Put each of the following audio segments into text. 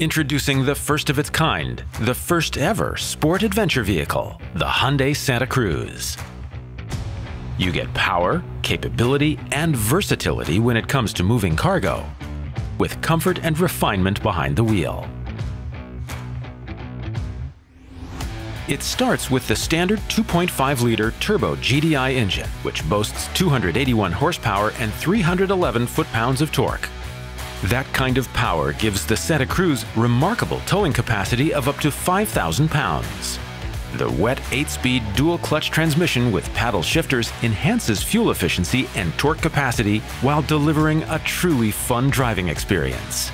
Introducing the first of its kind, the first ever sport adventure vehicle, the Hyundai Santa Cruz. You get power, capability, and versatility when it comes to moving cargo, with comfort and refinement behind the wheel. It starts with the standard 2.5-liter turbo GDI engine, which boasts 281 horsepower and 311 foot-pounds of torque. That kind of power gives the Santa Cruz remarkable towing capacity of up to 5,000 pounds. The wet 8-speed dual-clutch transmission with paddle shifters enhances fuel efficiency and torque capacity while delivering a truly fun driving experience.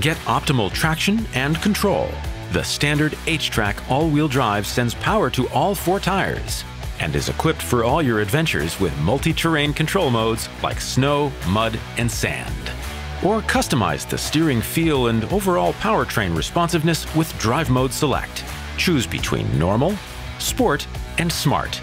Get optimal traction and control the standard H-Track all-wheel drive sends power to all four tires and is equipped for all your adventures with multi-terrain control modes like snow, mud, and sand. Or customize the steering feel and overall powertrain responsiveness with Drive Mode Select. Choose between normal, sport, and smart.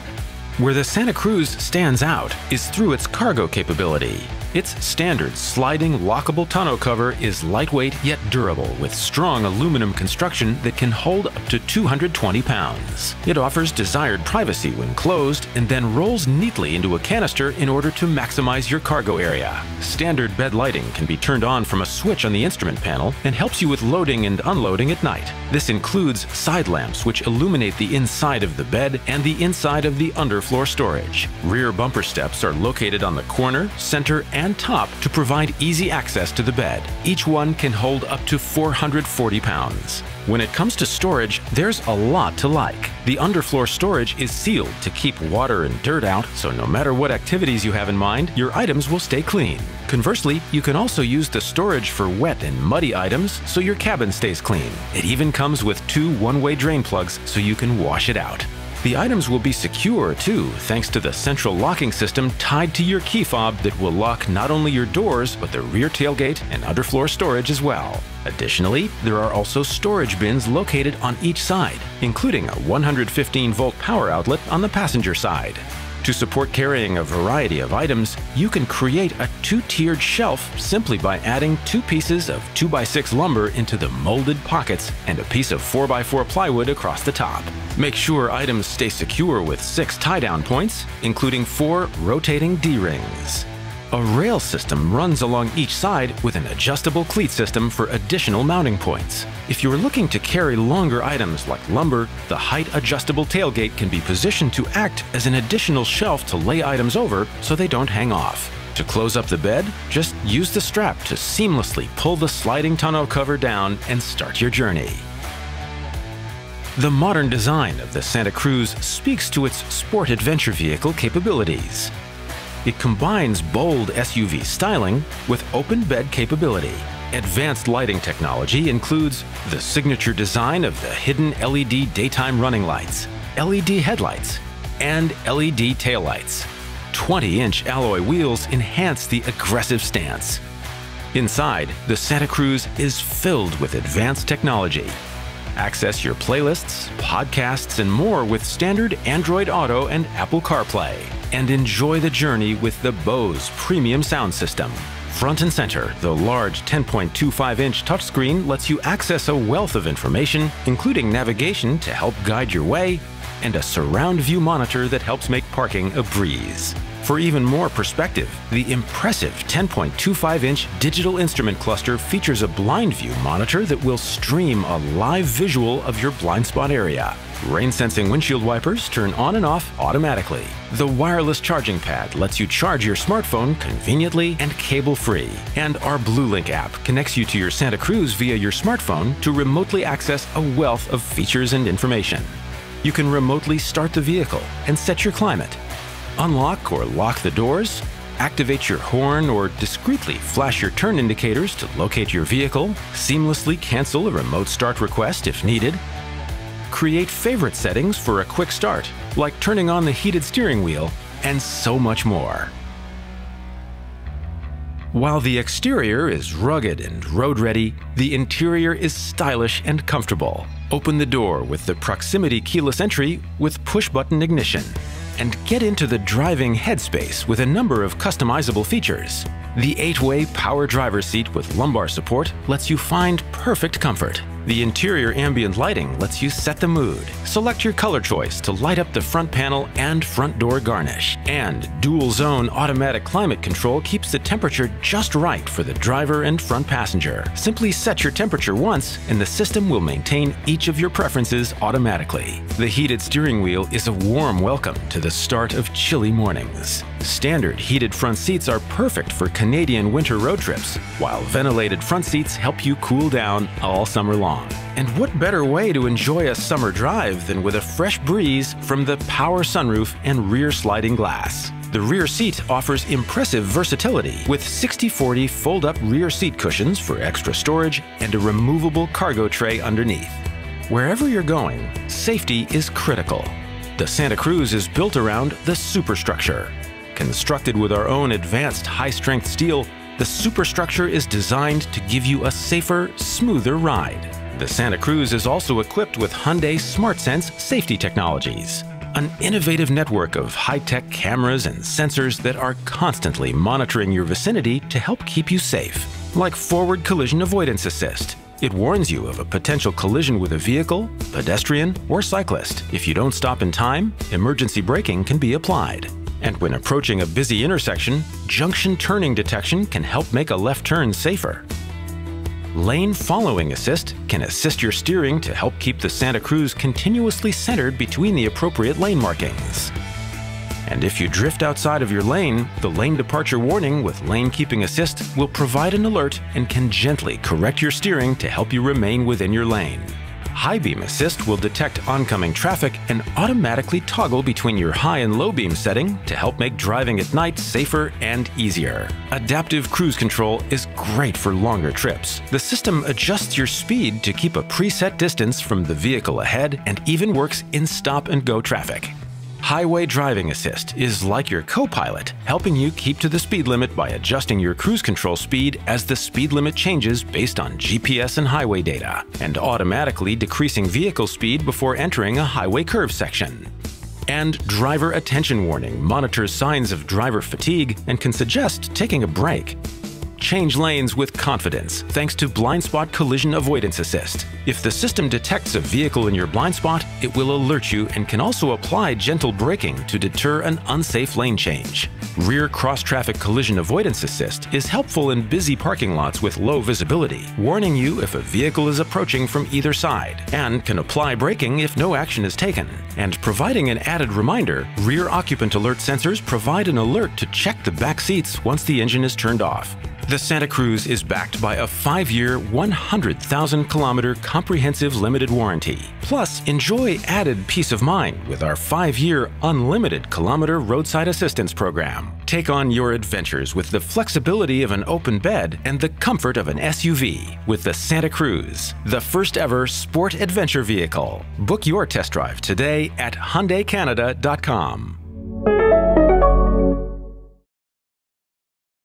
Where the Santa Cruz stands out is through its cargo capability. Its standard sliding lockable tonneau cover is lightweight yet durable with strong aluminum construction that can hold up to 220 pounds. It offers desired privacy when closed and then rolls neatly into a canister in order to maximize your cargo area. Standard bed lighting can be turned on from a switch on the instrument panel and helps you with loading and unloading at night. This includes side lamps which illuminate the inside of the bed and the inside of the underfloor storage. Rear bumper steps are located on the corner, center, and and top to provide easy access to the bed. Each one can hold up to 440 pounds. When it comes to storage, there's a lot to like. The underfloor storage is sealed to keep water and dirt out, so no matter what activities you have in mind, your items will stay clean. Conversely, you can also use the storage for wet and muddy items so your cabin stays clean. It even comes with two one-way drain plugs so you can wash it out. The items will be secure too, thanks to the central locking system tied to your key fob that will lock not only your doors, but the rear tailgate and underfloor storage as well. Additionally, there are also storage bins located on each side, including a 115 volt power outlet on the passenger side. To support carrying a variety of items, you can create a two-tiered shelf simply by adding two pieces of 2x6 lumber into the molded pockets and a piece of 4x4 plywood across the top. Make sure items stay secure with six tie-down points, including four rotating D-rings. A rail system runs along each side with an adjustable cleat system for additional mounting points. If you're looking to carry longer items like lumber, the height adjustable tailgate can be positioned to act as an additional shelf to lay items over so they don't hang off. To close up the bed, just use the strap to seamlessly pull the sliding tonneau cover down and start your journey. The modern design of the Santa Cruz speaks to its sport adventure vehicle capabilities. It combines bold SUV styling with open bed capability. Advanced lighting technology includes the signature design of the hidden LED daytime running lights, LED headlights, and LED taillights. 20-inch alloy wheels enhance the aggressive stance. Inside, the Santa Cruz is filled with advanced technology. Access your playlists, podcasts, and more with standard Android Auto and Apple CarPlay and enjoy the journey with the Bose premium sound system. Front and center, the large 10.25-inch touchscreen lets you access a wealth of information, including navigation to help guide your way, and a surround view monitor that helps make parking a breeze. For even more perspective, the impressive 10.25-inch digital instrument cluster features a blind view monitor that will stream a live visual of your blind spot area. Rain-sensing windshield wipers turn on and off automatically. The wireless charging pad lets you charge your smartphone conveniently and cable-free. And our BlueLink app connects you to your Santa Cruz via your smartphone to remotely access a wealth of features and information. You can remotely start the vehicle and set your climate, unlock or lock the doors, activate your horn, or discreetly flash your turn indicators to locate your vehicle, seamlessly cancel a remote start request if needed, create favorite settings for a quick start, like turning on the heated steering wheel, and so much more. While the exterior is rugged and road-ready, the interior is stylish and comfortable. Open the door with the proximity keyless entry with push-button ignition and get into the driving headspace with a number of customizable features. The 8-way power driver seat with lumbar support lets you find perfect comfort. The interior ambient lighting lets you set the mood. Select your color choice to light up the front panel and front door garnish. And dual zone automatic climate control keeps the temperature just right for the driver and front passenger. Simply set your temperature once and the system will maintain each of your preferences automatically. The heated steering wheel is a warm welcome to the start of chilly mornings. Standard heated front seats are perfect for Canadian winter road trips, while ventilated front seats help you cool down all summer long. And what better way to enjoy a summer drive than with a fresh breeze from the power sunroof and rear sliding glass? The rear seat offers impressive versatility with 60-40 fold-up rear seat cushions for extra storage and a removable cargo tray underneath. Wherever you're going, safety is critical. The Santa Cruz is built around the superstructure. Constructed with our own advanced high-strength steel, the superstructure is designed to give you a safer, smoother ride. The Santa Cruz is also equipped with Hyundai SmartSense safety technologies, an innovative network of high-tech cameras and sensors that are constantly monitoring your vicinity to help keep you safe, like Forward Collision Avoidance Assist. It warns you of a potential collision with a vehicle, pedestrian, or cyclist. If you don't stop in time, emergency braking can be applied. And when approaching a busy intersection, junction turning detection can help make a left turn safer. Lane Following Assist can assist your steering to help keep the Santa Cruz continuously centered between the appropriate lane markings. And if you drift outside of your lane, the Lane Departure Warning with Lane Keeping Assist will provide an alert and can gently correct your steering to help you remain within your lane. High Beam Assist will detect oncoming traffic and automatically toggle between your high and low beam setting to help make driving at night safer and easier. Adaptive Cruise Control is great for longer trips. The system adjusts your speed to keep a preset distance from the vehicle ahead and even works in stop and go traffic. Highway Driving Assist is like your co-pilot, helping you keep to the speed limit by adjusting your cruise control speed as the speed limit changes based on GPS and highway data, and automatically decreasing vehicle speed before entering a highway curve section. And Driver Attention Warning monitors signs of driver fatigue and can suggest taking a break. Change lanes with confidence thanks to Blind Spot Collision Avoidance Assist. If the system detects a vehicle in your blind spot, it will alert you and can also apply gentle braking to deter an unsafe lane change. Rear cross-traffic collision avoidance assist is helpful in busy parking lots with low visibility, warning you if a vehicle is approaching from either side, and can apply braking if no action is taken. And providing an added reminder, rear occupant alert sensors provide an alert to check the back seats once the engine is turned off. The Santa Cruz is backed by a 5-year, 100,000-kilometer comprehensive limited warranty. Plus, enjoy added peace of mind with our 5-year unlimited kilometer roadside assistance program. Take on your adventures with the flexibility of an open bed and the comfort of an SUV with the Santa Cruz, the first ever sport adventure vehicle. Book your test drive today at HyundaiCanada.com.